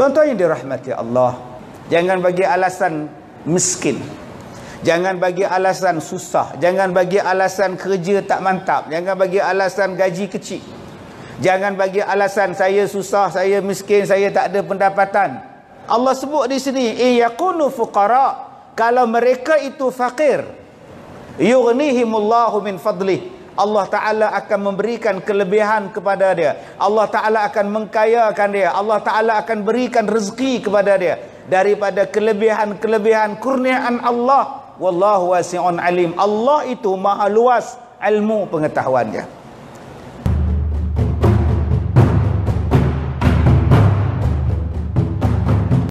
Tuan-tuan yang dirahmati Allah, jangan bagi alasan miskin. Jangan bagi alasan susah, jangan bagi alasan kerja tak mantap, jangan bagi alasan gaji kecil. Jangan bagi alasan saya susah, saya miskin, saya tak ada pendapatan. Allah sebut di sini, "Eh yakunu fuqara." Kalau mereka itu fakir, yughnihimullahu min fadlih. Allah Ta'ala akan memberikan kelebihan kepada dia. Allah Ta'ala akan mengkayakan dia. Allah Ta'ala akan berikan rezeki kepada dia. Daripada kelebihan-kelebihan kurniaan Allah. Wallahu wasi'un alim. Allah itu maha luas ilmu pengetahuannya.